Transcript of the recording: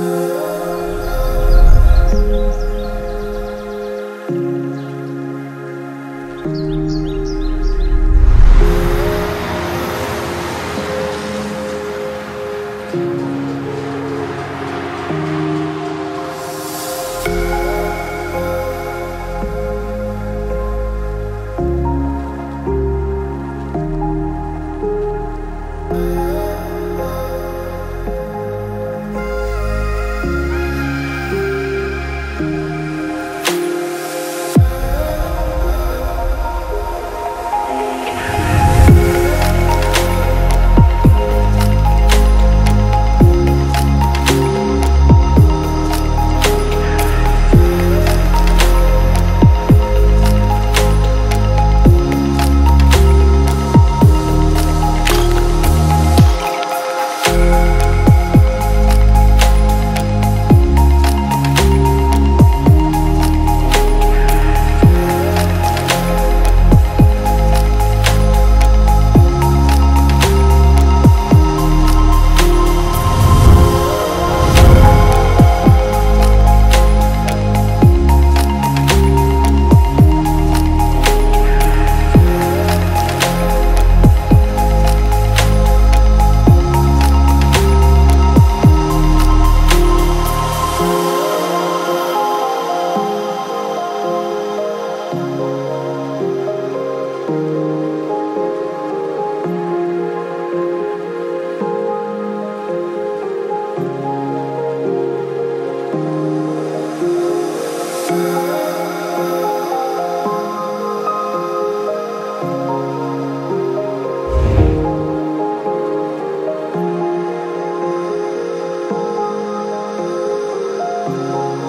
Música Oh.